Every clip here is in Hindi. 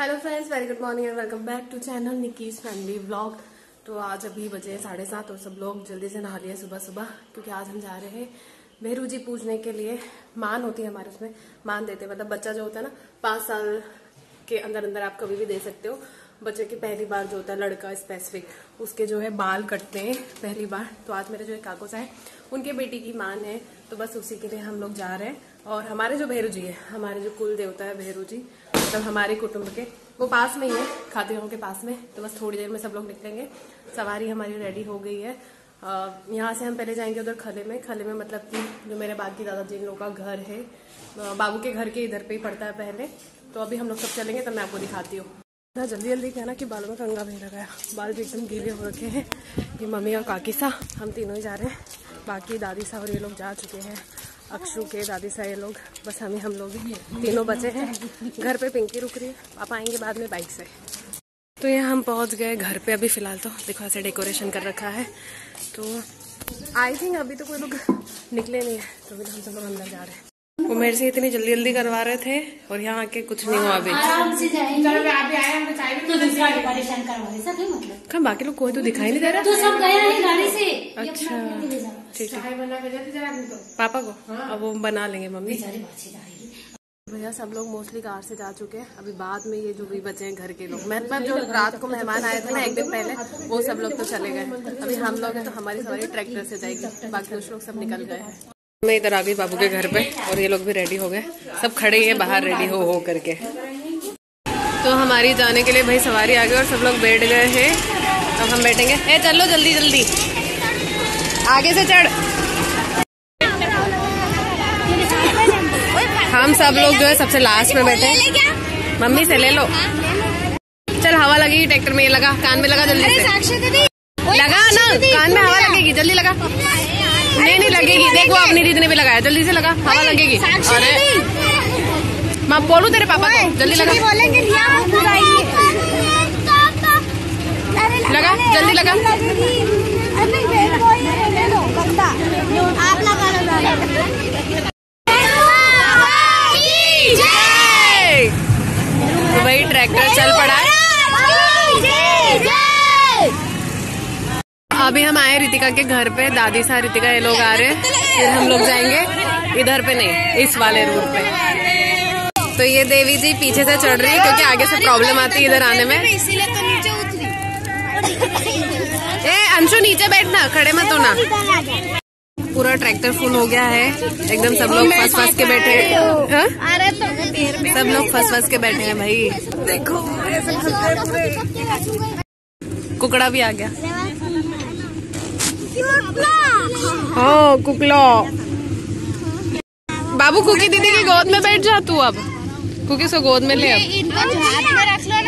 Hello friends very good morning and welcome back to channel Nikki's family vlog तो आज अभी बजे साढ़े सात और सब लोग जल्दी से नहा लिए सुबह सुबह, क्योंकि आज हम जा रहे हैं भैरू जी पूजने के लिए। मान होती है हमारे उसमें, मान देते हैं। मतलब बच्चा जो होता है ना, पाँच साल के अंदर अंदर आप कभी भी दे सकते हो। बच्चे की पहली बार जो होता है लड़का स्पेसिफिक उसके जो है बाल कटते हैं पहली बार। तो आज मेरे जो है काकोसा है, उनके बेटी की मान है तो बस उसी के लिए हम लोग जा रहे हैं। और हमारे जो भैरू जी है, हमारे जो कुल देवता है भैरू जी मतलब हमारे कुटुंब के। वो पास में ही है खाते के पास में। तो बस थोड़ी देर में सब लोग निकलेंगे। सवारी हमारी रेडी हो गई है। यहाँ से हम पहले जाएँगे उधर खले में। खले में मतलब कि जो मेरे बाकी दादाजी इन लोगों का घर है बाबू के घर के इधर पे ही पड़ता है पहले। तो अभी हम लोग सब चलेंगे, तब मैं आपको दिखाती हूँ। ना जल्दी जल्दी कहना कि बालों में कंगा भी लगाया बाल भी एकदम गीले हो रखे हैं। ये मम्मी और काकी सा, हम तीनों ही जा रहे हैं। बाकी दादी सा और ये लोग जा चुके हैं। अक्षु के दादी सारे लोग, बस हमें हम लोग तीनों बचे हैं। घर पे पिंकी रुक रही है। आप आएँगे बाद में बाइक से। तो यहाँ हम पहुँच गए घर पे अभी फ़िलहाल तो। देखो ऐसे डेकोरेशन कर रखा है। तो आई थिंक अभी तो कोई लोग निकले नहीं है। तो अभी तो हम सब लोग अंदर जा रहे हैं। वो मेरे से इतनी जल्दी जल्दी करवा रहे थे और यहाँ आके कुछ नहीं हुआ अभी। कहा बाकी लोग कोई तो दिखाई नहीं दे रहा? तो सब गए हैं गाड़ी से? अच्छा ठीक है। पापा को? अब वो बना लेंगे मम्मी। भैया सब लोग मोस्टली कार से जा चुके हैं। अभी बाद में ये जो भी बचे हैं घर के लोग। मतलब जो रात को मेहमान आए थे ना एक दिन पहले वो सब लोग तो चले गए। अभी हम लोग हैं तो हमारी सवारी ट्रैक्टर से जाएगी। बाकी कुछ लोग सब निकल गए। हैं मैं इधर आ गई बाबू के घर पे और ये लोग भी रेडी हो गए। सब खड़े हैं बाहर रेडी हो हो करके। तो हमारी जाने के लिए भाई सवारी आ गई और सब लोग बैठ गए हैं। अब हम बैठेंगे। ए चलो जल्दी जल्दी। आगे से चढ़। हम सब लोग जो है सबसे लास्ट में बैठे मम्मी से ले लो। चल हवा लगेगी ट्रैक्टर में ये लगा। कान में लगा जल्दी से। लगा ना कान में हवा लगेगी जल्दी लगा। नहीं नहीं लगेगी। देखो अपनी दीदी ने भी लगाया। जल्दी से लगा। हवा लगेगी। अरे। मैं बोलू तेरे पापा को। जल्दी लगा। लगा। जल्दी लगा आप लगा लो तो वही ट्रैक्टर चल पड़ा अभी हम आए रितिका के घर पे, दादी सा रितिका, ये लोग आ रहे हैं। फिर हम लोग जाएँगे इधर पे नहीं, इस वाले रूट पे। तो ये देवी जी पीछे से चढ़ रही है क्योंकि आगे से प्रॉब्लम आती है इधर आने में। तो ए, अंशु, नीचे बैठना, खड़े मत होना। पूरा ट्रैक्टर फुल हो गया है। एकदम सब लोग फंस फंस के बैठे हैं। तो सब लोग फंस फंस के बैठे हैं भाई। देखो कुकड़ा भी आ गया। हाँ कुकलो। बाबू कुकी दीदी की गोद में बैठ जा तू अब। कुकी से गोद में ले अब। इनको हाथ में रख लो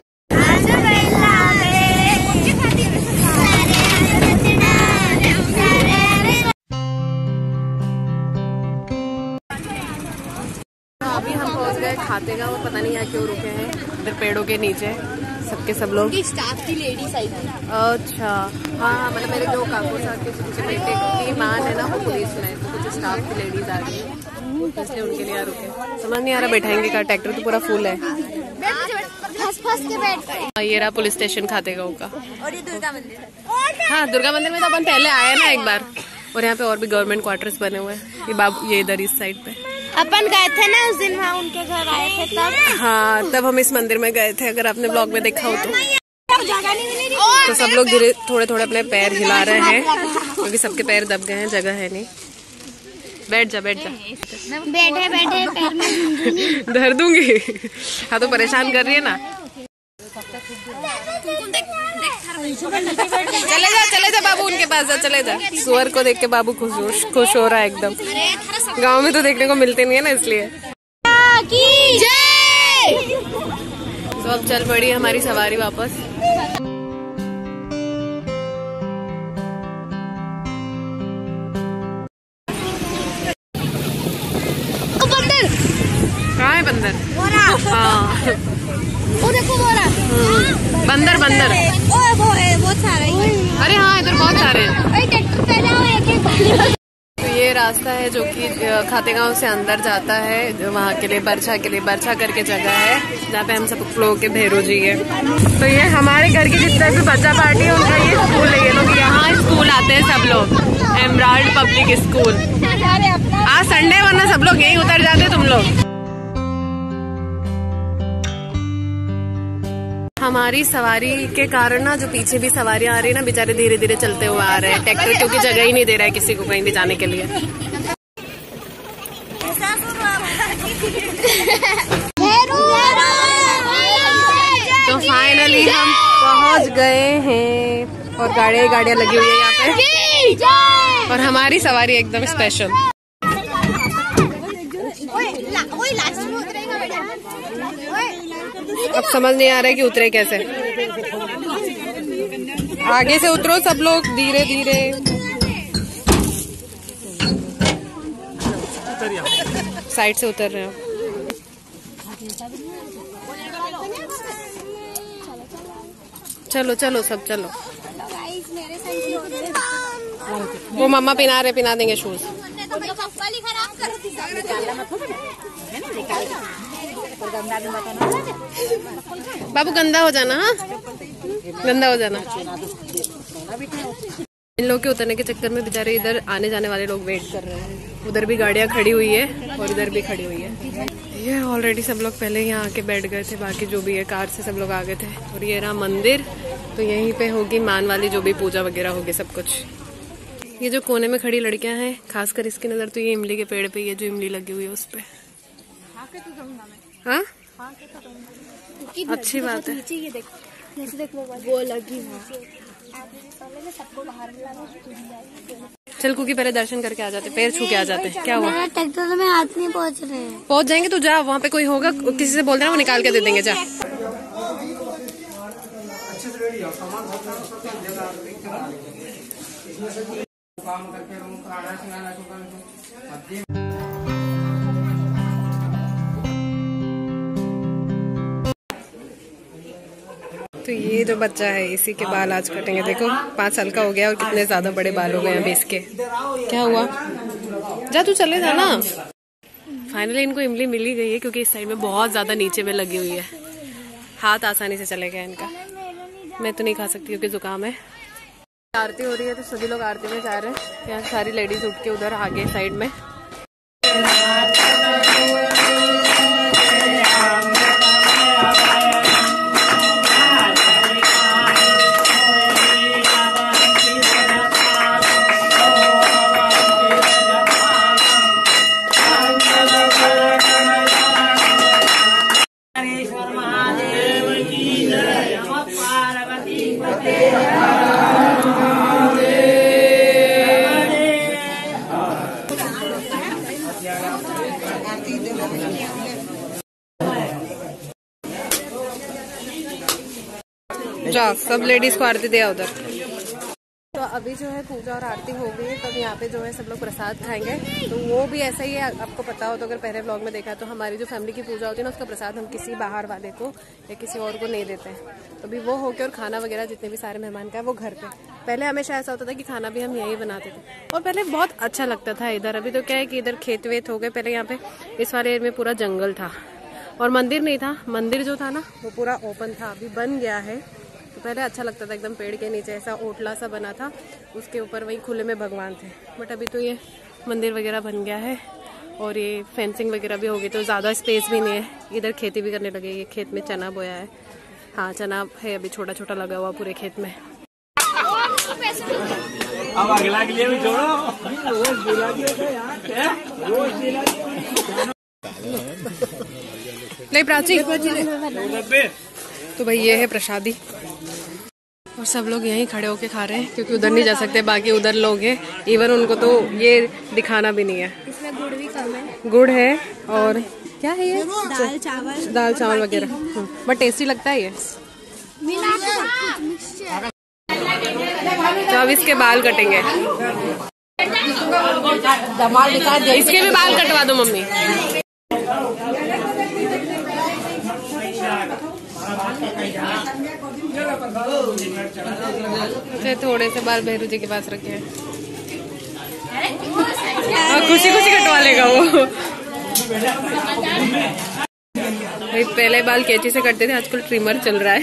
खाते का वो पता नहीं यहाँ क्यों रुके हैं। इधर पेड़ों के नीचे सबके सब लोग। स्टाफ की लेडीज़ आई थी। अच्छा। हाँ हाँ मतलब मेरे दो काकू साथ के बेटे की मान है ना वो पुलिस में तो कुछ स्टाफ की लेडीज़ आ गई है। इसलिए उनके लिए रुके समझ नहीं आ रहा बैठाएँगे का ट्रैक्टर तो पूरा फुल है। फंस फंस के बैठ हाँ, ये रहा पुलिस स्टेशन खाते गाँव का। और ये दुर्गा मंदिर। हाँ दुर्गा मंदिर में तो अपन पहले आए ना एक बार। और यहाँ पे और भी गवर्नमेंट क्वार्टर्स बने हुए हैं। ये बाबू ये इधर इस साइड पे। अपन गए थे ना उस दिन वहाँ उनके घर आए थे तब हाँ तब हम इस मंदिर में गए थे अगर आपने ब्लॉग में देखा हो तो तो सब लोग धीरे थोड़े थोड़े अपने पैर हिला रहे हैं क्योंकि सबके पैर दब गए हैं जगह है नहीं बैठ जा बैठ जा बैठे बैठे पैर में धर दूँगी हाँ तो परेशान कर रही है ना चले जा चले जा बाबू उनके पास जा चले जा। सुअर को देख के बाबू खुश खुश हो रहा है एकदम। गाँव में तो देखने को मिलते नहीं है ना इसलिए। तो अब चल पड़ी हमारी सवारी वापस। बंदर बंदर। ओए वो है बहुत सारा अरे हाँ इधर बहुत सारे। हैं एक एक रास्ता है जो कि खाते खातेगांव से अंदर जाता है वहाँ के लिए बरछा के लिए बरछा करके जगह है जहाँ पे हम सब लोग के भैरू जी है। तो ये हमारे घर के जितने भी बच्चा पार्टी है उनका ये स्कूल है ये लोग यहाँ स्कूल आते हैं सब लोग। एमराल्ड पब्लिक स्कूल आज संडे वरना सब लोग यहीं उतर जाते तुम लोग। हमारी सवारी के कारण ना जो पीछे भी सवारी आ रही है ना बेचारे धीरे धीरे चलते हुए आ रहे हैं। ट्रैक्टर क्योंकि जगह ही नहीं दे रहा है किसी को कहीं भी जाने के लिए। तो फाइनली हम पहुँच गए हैं और गाड़ियाँ गाड़ियाँ लगी हुई है यहाँ पे। और हमारी सवारी एकदम स्पेशल अब समझ नहीं आ रहा है कि उतरे कैसे। आगे से उतरो सब लोग, धीरे धीरे। साइड से उतर रहे हैं। चलो चलो, सब चलो। वो मम्मा पिना रहे, पिना देंगे शूज़ बाबू, गंदा हो जाना हाँ? गंदा हो जाना। इन लोग के उतरने के चक्कर में बेचारे इधर आने जाने वाले लोग वेट कर रहे हैं। उधर भी गाड़ियाँ खड़ी हुई है और इधर भी खड़ी हुई है। ये ऑलरेडी सब लोग पहले यहाँ आके बैठ गए थे, बाकी जो भी है, कार से सब लोग आ गए थे। और ये रहा मंदिर तो यहीं पे होगी मान वाली जो भी पूजा वगैरह होगी सब कुछ। ये जो कोने में खड़ी लड़कियाँ हैं, खासकर इसकी नज़र तो ये इमली के पेड़ पे ये जो इमली लगी हुई है उस पे। हाँ? अच्छी बात है। वो लगी चल कुकी पहले दर्शन करके आ जाते पैर छू के आ जाते। क्या हुआ? ट्रैक्टर में हाथ नहीं पहुँच रहे। हैं पहुँच जाएँगे तो जा वहाँ पे कोई होगा किसी से बोल देना वो निकाल के दे देंगे जा। तो ये जो बच्चा है, इसी के बाल आज कटेंगे। देखो, पाँच साल का हो गया और कितने ज़्यादा बड़े बाल हो गए हैं अभी इसके। क्या हुआ? जा तू चले जा ना। फाइनली इनको इमली मिली गई है, क्योंकि इस साइड में बहुत ज़्यादा नीचे में लगी हुई है। हाथ आसानी से चले गए इनका। मैं तो नहीं खा सकती क्योंकि जुकाम है। आरती हो रही है तो सभी लोग आरती में जा रहे हैं। यहाँ सारी लेडीज़ उठ के उधर आगे साइड में। जा सब लेडीज़ को आरती दिया उधर। तो अभी जो है पूजा और आरती हो गई है, तब यहाँ पे जो है सब लोग प्रसाद खाएँगे। तो वो भी ऐसा ही है, आपको पता हो तो अगर पहले ब्लॉग में देखा तो हमारी जो फैमिली की पूजा होती है ना, उसका प्रसाद हम किसी बाहर वाले को या किसी और को नहीं देते हैं। तो अभी वो होके और खाना वगैरह जितने भी सारे मेहमान का है, वो घर पे। पहले हमेशा ऐसा होता था कि खाना भी हम यहीं बनाते थे। और पहले बहुत अच्छा लगता था इधर। अभी तो क्या है कि इधर खेत वेत हो गए, पहले यहाँ पे इस वाले में पूरा जंगल था। और मंदिर नहीं था, मंदिर जो था ना, वो पूरा ओपन था। अभी बन गया है। पहले अच्छा लगता था एकदम पेड़ के नीचे ऐसा ओटला सा बना था उसके ऊपर वही खुले में भगवान थे। बट अभी तो ये मंदिर वगैरह बन गया है और ये फेंसिंग वगैरह भी हो गई तो ज़्यादा स्पेस भी नहीं है। इधर खेती भी करने लगे ये खेत में चना बोया है। हाँ चना है अभी छोटा छोटा लगा हुआ पूरे खेत में। अब अगला के लिए भी छोड़ो रोज बुला दिया यार रोज दिला ले प्राची तो भाई ये है प्रसादी। और सब लोग यहीं खड़े होके खा रहे हैं क्योंकि उधर नहीं जा सकते बाकी उधर लोग हैं। इवन उनको तो ये दिखाना भी नहीं है। इसमें गुड़ भी कम है। गुड़ है और क्या है ये? दाल चावल। दाल चावल वगैरह। बट टेस्टी लगता है ये। तो अब इसके बाल कटेंगे। इसके भी बाल कटवा दो मम्मी। तो थोड़े से बाल भैरू जी के पास रखे हैं। हाँ, खुशी खुशी कटवा लेगा वो। भाई पहले बाल कैची से कटते थे आजकल ट्रिमर चल रहा है।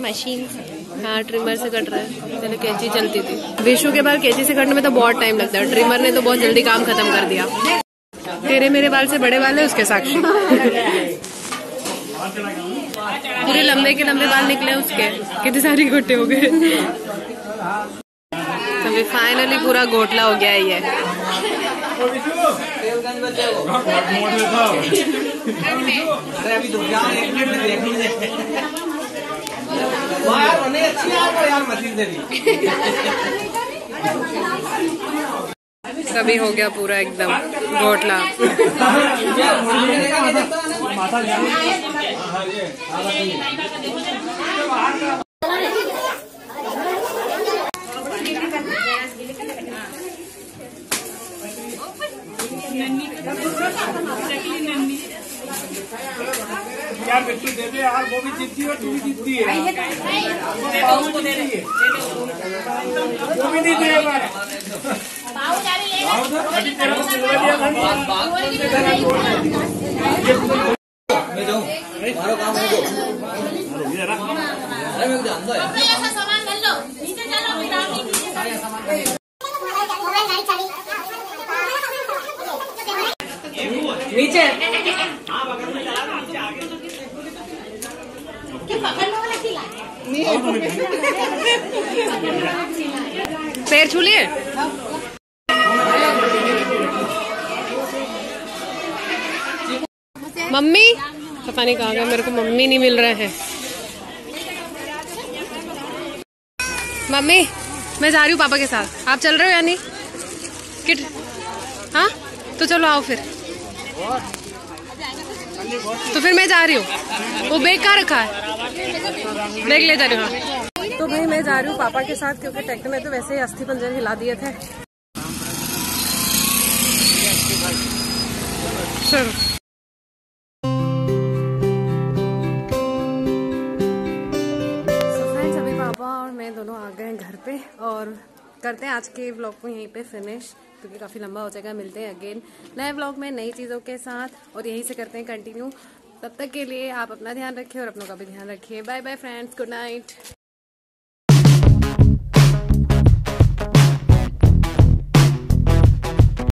मशीन हाँ ट्रिमर से कट रहा है। पहले कैंची चलती थी। विशु के बाल कैंची से कटने में तो बहुत टाइम लगता है ट्रिमर ने तो बहुत जल्दी काम खत्म कर दिया। तेरे मेरे बाल से बड़े बाल है, उसके साक्षी। पूरे लंबे के लंबे बाल निकले उसके। कितने सारे गोटे हो गए। फाइनली पूरा घोटला हो गया ये। अरे अभी तो जाओ एक मिनट में देख लीजिए यार अच्छी यार सभी हो गया पूरा एकदम गोटला यार बिट्टू दे दे यार वो भी जीतती है और तू भी जीतती है। उसको दे दे। वो भी नहीं दे यार अभी तेरे को सिलवा दिया था ऐसा सामान ले। लो नीचे चलो फिर आप ही नीचे। चलो पैर छू लिए? मम्मी? पता नहीं कहा गया मेरे को मम्मी नहीं मिल रहे हैं। मम्मी, मैं जा रही हूँ पापा के साथ। आप चल रहे हो या नहीं? किट हाँ? तो चलो आओ फिर। तो फिर मैं जा रही हूँ। वो बैग कहाँ रखा है? बैग ले जा रही हूँ। तो भाई मैं जा रही हूँ पापा के साथ क्योंकि ट्रैक्टर में तो वैसे ही अस्थि पंजर हिला दिए थे। चलो। अभी पापा और मैं दोनों आ गए हैं घर पे और करते हैं आज के ब्लॉग को यहीं पे फिनिश क्योंकि काफ़ी लंबा हो जाएगा, मिलते हैं अगेन नए ब्लॉग में नई चीज़ों के साथ और यहीं से करते हैं कंटिन्यू तब तक के लिए आप अपना ध्यान रखिए और अपनों का भी ध्यान रखिए। Bye bye friends good night